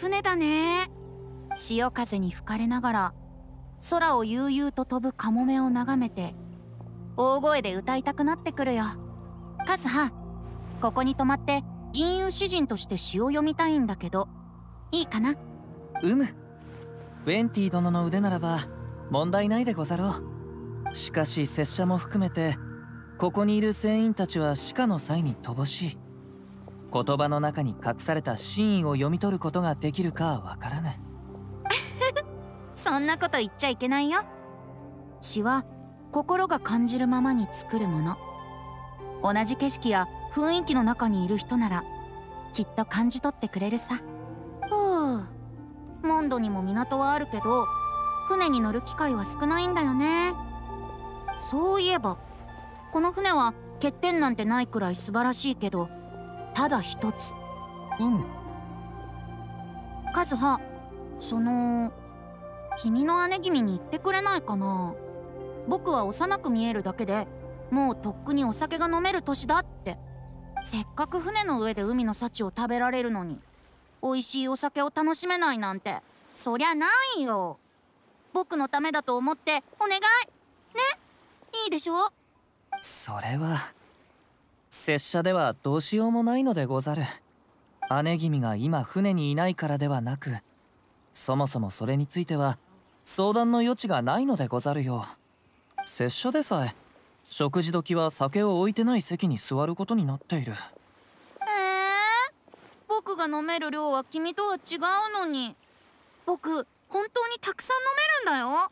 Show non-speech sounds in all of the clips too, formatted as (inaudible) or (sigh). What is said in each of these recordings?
船だね。潮風に吹かれながら空を悠々と飛ぶカモメを眺めて大声で歌いたくなってくるよ。カズハここに泊まって銀融詩人として詩を読みたいんだけどいいかな？うむ。ウェンティ殿の腕ならば問題ないでござろう。しかし拙者も含めてここにいる船員たちは死化の際に乏しい。言葉の中に隠された真意を読み取ることができるかはわからぬ (laughs) そんなこと言っちゃいけないよ。詩は心が感じるままに作るもの。同じ景色や雰囲気の中にいる人ならきっと感じ取ってくれるさ。ふう。モンドにも港はあるけど船に乗る機会は少ないんだよね。そういえばこの船は欠点なんてないくらい素晴らしいけどただ一つ。うん。カズハその君の姉君に言ってくれないかな？僕は幼く見えるだけでもうとっくにお酒が飲める年だって。せっかく船の上で海の幸を食べられるのに美味しいお酒を楽しめないなんてそりゃないよ。僕のためだと思ってお願い。ね？いいでしょ？それは拙者ではどうしようもないのでござる。姉君が今船にいないからではなくそもそもそれについては相談の余地がないのでござるよ拙者でさえ食事時は酒を置いてない席に座ることになっている。えー、僕が飲める量は君とは違うのに。僕本当にたくさん飲めるんだよ。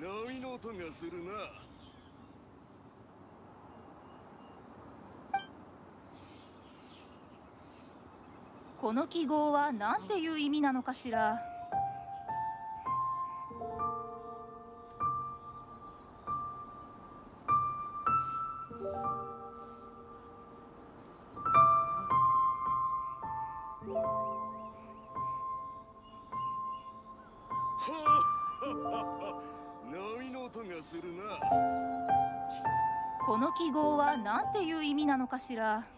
波の音がするな。この記号は何ていう意味なのかしら？がするな。この記号は何ていう意味なのかしら「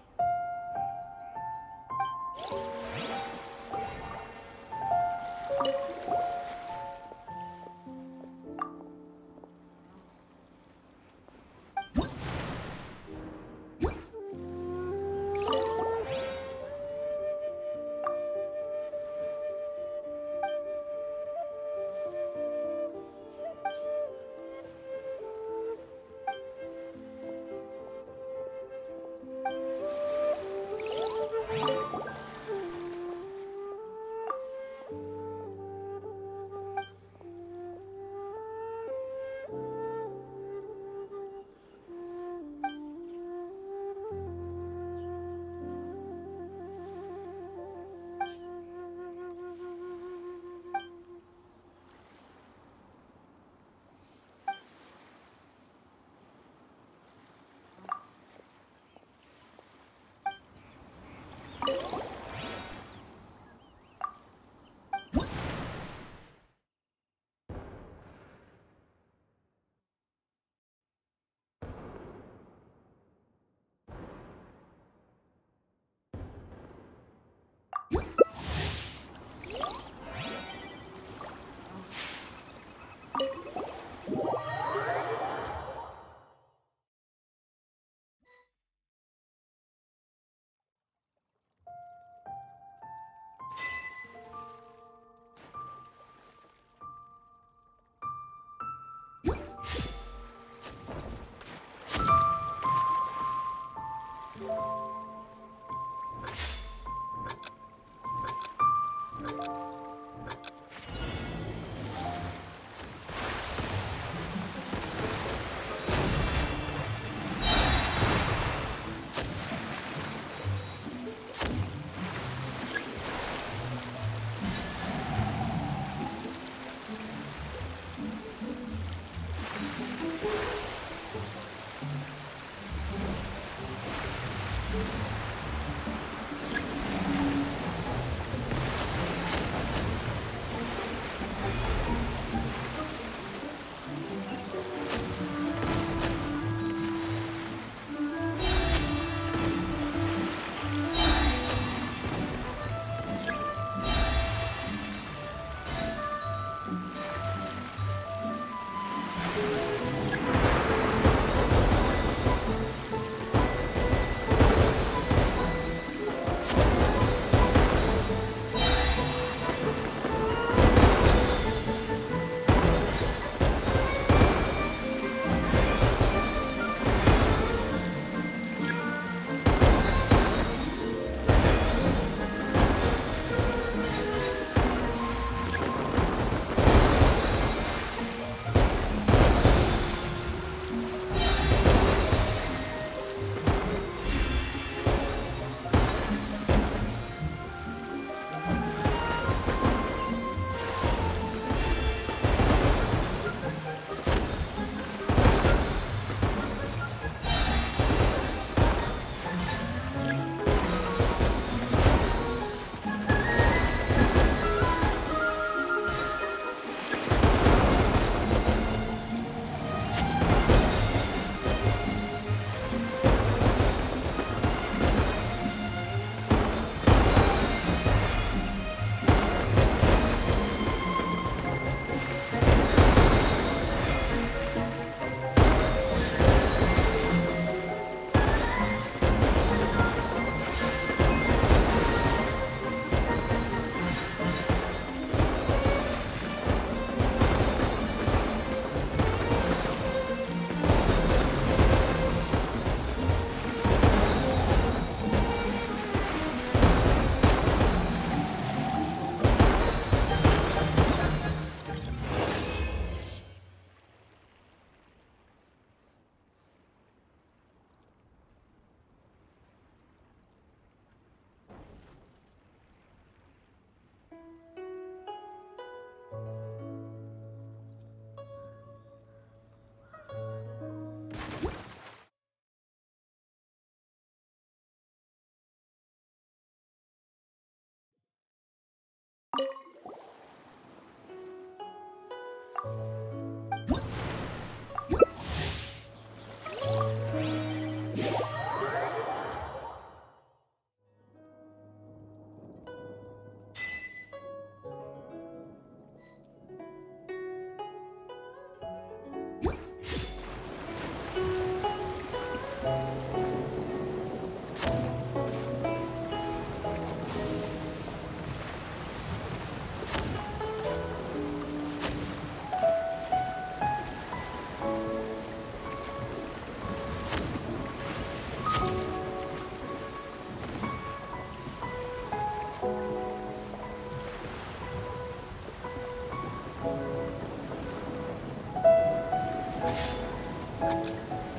うん。